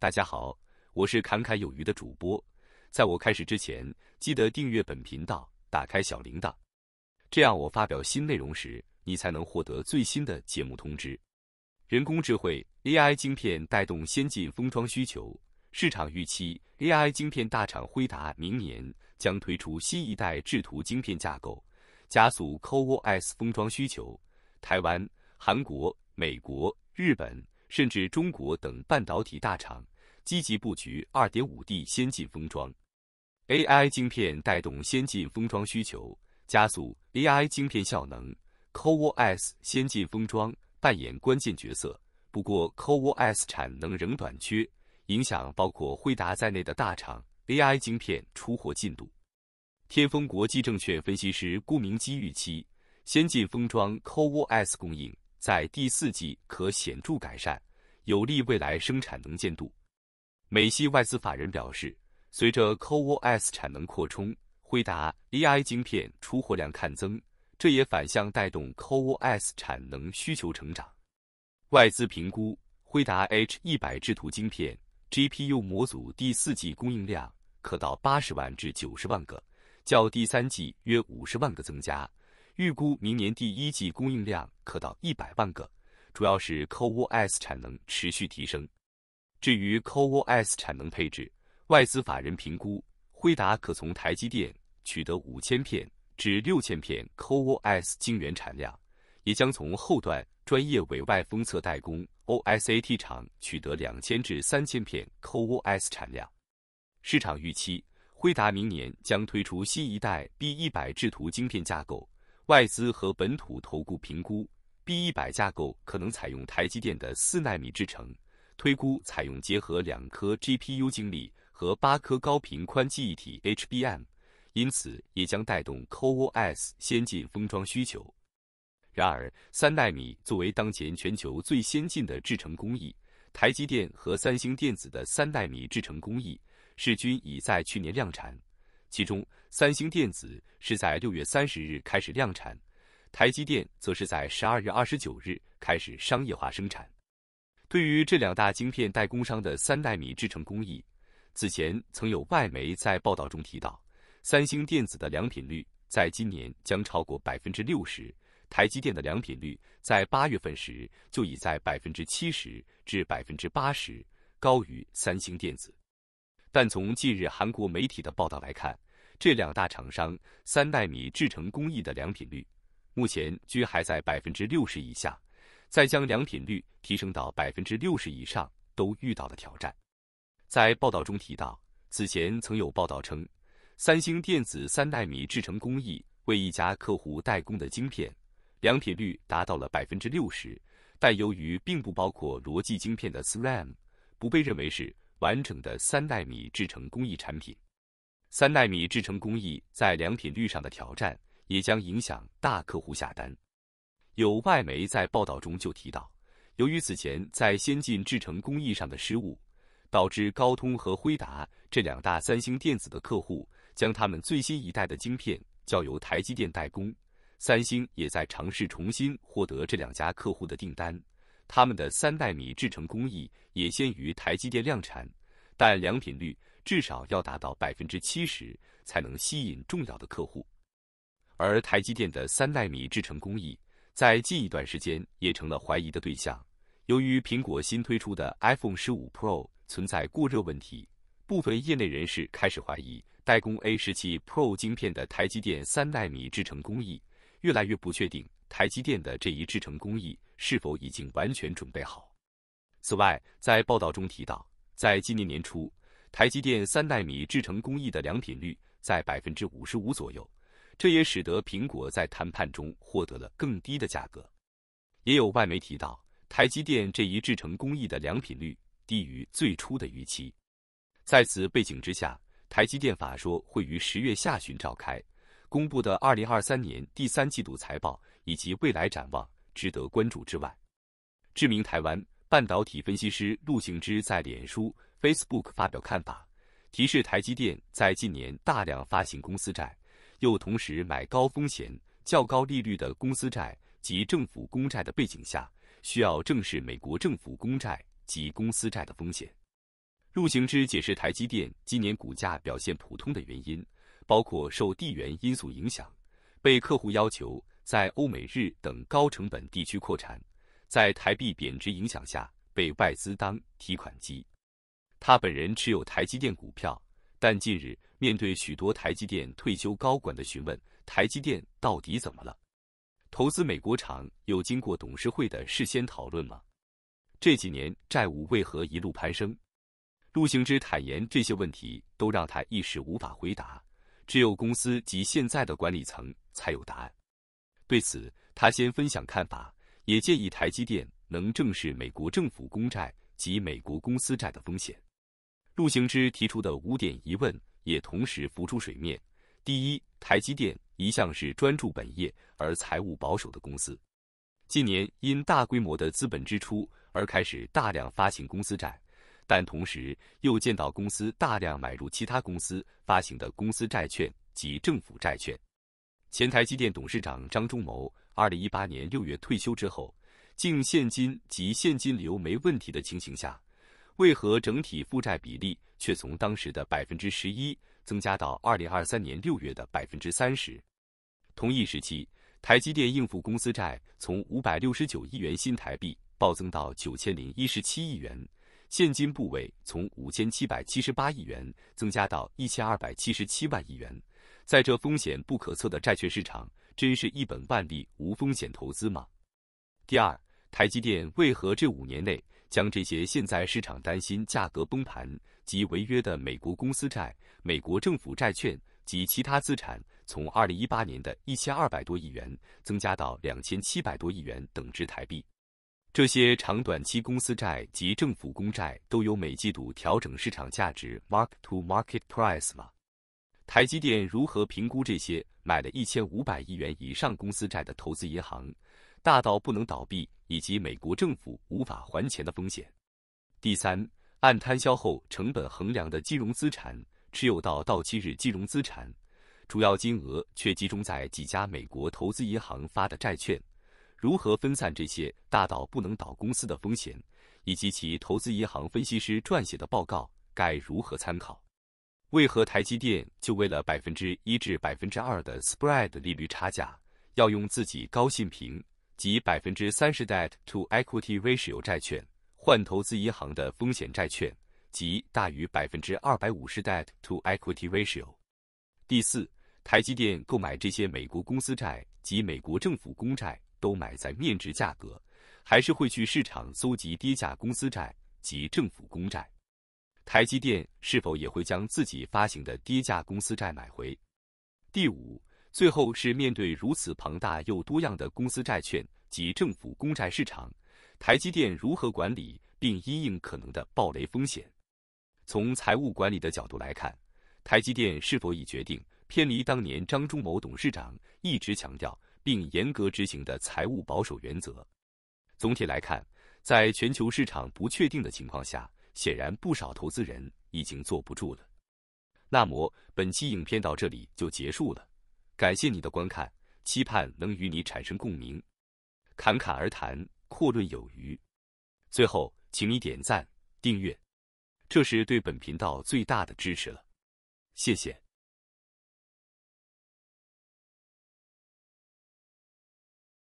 大家好，我是侃侃有余的主播。在我开始之前，记得订阅本频道，打开小铃铛，这样我发表新内容时，你才能获得最新的节目通知。人工智慧 AI 晶片带动先进封装需求，市场预期 AI 晶片大厂辉达明年将推出新一代制图晶片架构，加速 CoWoS 封装需求。台湾、韩国、美国、日本。甚至中国等半导体大厂积极布局 2.5D 先进封装，AI 晶片带动先进封装需求，加速 AI 晶片效能，CoWoS 先进封装扮演关键角色。不过，CoWoS 产能仍短缺，影响包括辉达在内的大厂 AI 晶片出货进度。天风国际证券分析师顾明基预期，先进封装 CoWoS 供应。在第四季可显著改善，有利未来生产能见度。美系外资法人表示，随着 COOS 产能扩充，辉达 AI 晶片出货量看增，这也反向带动 COOS 产能需求成长。外资评估，辉达 H100 制图晶片 GPU 模组第四季供应量可到八十万至九十万个，较第三季约五十万个增加。预估明年第一季供应量可到一百万个，主要是 COOS 产能持续提升。至于 Coos 产能配置，外资法人评估，辉达可从台积电取得五千片至六千片 Coos 晶圆产量，也将从后段专业委外封测代工 OSAT 厂取得两千至三千片 Coos 产量。市场预期，辉达明年将推出新一代 B 一百制图晶片架构。外资和本土投顾评估，B 一百架构可能采用台积电的四纳米制程，推估采用结合两颗 GPU 晶粒和八颗高频宽记忆体 HBM，因此也将带动 CoWoS 先进封装需求。然而，三纳米作为当前全球最先进的制程工艺，台积电和三星电子的三纳米制程工艺势均已在去年量产。其中，三星电子是在六月三十日开始量产，台积电则是在十二月二十九日开始商业化生产。对于这两大晶片代工商的三纳米制程工艺，此前曾有外媒在报道中提到，三星电子的良品率在今年将超过百分之六十，台积电的良品率在八月份时就已在百分之七十至百分之八十，高于三星电子。但从近日韩国媒体的报道来看，这两大厂商三纳米制程工艺的良品率，目前均还在百分之六十以下，再将良品率提升到百分之六十以上，都遇到了挑战。在报道中提到，此前曾有报道称，三星电子三纳米制程工艺为一家客户代工的晶片，良品率达到了百分之六十，但由于并不包括逻辑晶片的 SRAM，不被认为是。完整的三纳米制程工艺产品，三纳米制程工艺在良品率上的挑战，也将影响大客户下单。有外媒在报道中就提到，由于此前在先进制程工艺上的失误，导致高通和辉达这两大三星电子的客户将他们最新一代的晶片交由台积电代工。三星也在尝试重新获得这两家客户的订单。他们的三纳米制程工艺也先于台积电量产，但良品率至少要达到百分之七十才能吸引重要的客户。而台积电的三纳米制程工艺在近一段时间也成了怀疑的对象。由于苹果新推出的 iPhone 十五 Pro 存在过热问题，部分业内人士开始怀疑代工 A 十七 Pro 晶片的台积电三纳米制程工艺越来越不确定。台积电的这一制程工艺是否已经完全准备好？此外，在报道中提到，在今年年初，台积电三纳米制程工艺的良品率在百分之五十五左右，这也使得苹果在谈判中获得了更低的价格。也有外媒提到，台积电这一制成工艺的良品率低于最初的预期。在此背景之下，台积电法说会于十月下旬召开，公布的二零二三年第三季度财报。以及未来展望值得关注之外，知名台湾半导体分析师陆行之在脸书 （Facebook） 发表看法，提示台积电在近年大量发行公司债，又同时买高风险、较高利率的公司债及政府公债的背景下，需要正视美国政府公债及公司债的风险。陆行之解释台积电今年股价表现普通的原因，包括受地缘因素影响，被客户要求在欧美日等高成本地区扩产，在台币贬值影响下被外资当提款机。他本人持有台积电股票，但近日面对许多台积电退休高管的询问，台积电到底怎么了？投资美国厂有经过董事会的事先讨论吗？这几年债务为何一路攀升？陆行之坦言，这些问题都让他一时无法回答，只有公司及现在的管理层才有答案。对此，他先分享看法，也建议台积电能正视美国政府公债及美国公司债的风险。陆行之提出的五点疑问也同时浮出水面：第一，台积电一向是专注本业而财务保守的公司，近年因大规模的资本支出而开始大量发行公司债。但同时又见到公司大量买入其他公司发行的公司债券及政府债券。前台积电董事长张忠谋，二零一八年六月退休之后，净现金及现金流没问题的情形下，为何整体负债比例却从当时的百分之十一增加到二零二三年六月的百分之三十？同一时期，台积电应付公司债从五百六十九亿元新台币暴增到九千零一十七亿元。现金部位从五千七百七十八亿元增加到一千二百七十七万亿元，在这风险不可测的债券市场，真是一本万利无风险投资吗？第二，台积电为何这五年内将这些现在市场担心价格崩盘及违约的美国公司债、美国政府债券及其他资产，从二零一八年的一千二百多亿元增加到两千七百多亿元等值台币？这些长短期公司债及政府公债都有每季度调整市场价值 （mark to market price） 吗？台积电如何评估这些买了一千五百亿元以上公司债的投资银行大到不能倒闭，以及美国政府无法还钱的风险？第三，按摊销后成本衡量的金融资产持有到到期日金融资产，主要金额却集中在几家美国投资银行发的债券。如何分散这些大到不能倒公司的风险，以及其投资银行分析师撰写的报告该如何参考？为何台积电就为了百分之一至百分之二的 spread 利率差价，要用自己高信评及百分之三十 debt to equity ratio 债券换投资银行的风险债券即大于百分之二百五十 debt to equity ratio？第四，台积电购买这些美国公司债及美国政府公债。都买在面值价格，还是会去市场搜集跌价公司债及政府公债？台积电是否也会将自己发行的跌价公司债买回？第五，最后是面对如此庞大又多样的公司债券及政府公债市场，台积电如何管理并因应可能的暴雷风险？从财务管理的角度来看，台积电是否已决定偏离当年张忠谋董事长一直强调？并严格执行的财务保守原则。总体来看，在全球市场不确定的情况下，显然不少投资人已经坐不住了。那么，本期影片到这里就结束了，感谢你的观看，期盼能与你产生共鸣。侃侃而谈，阔论有余。最后，请你点赞、订阅，这是对本频道最大的支持了。谢谢。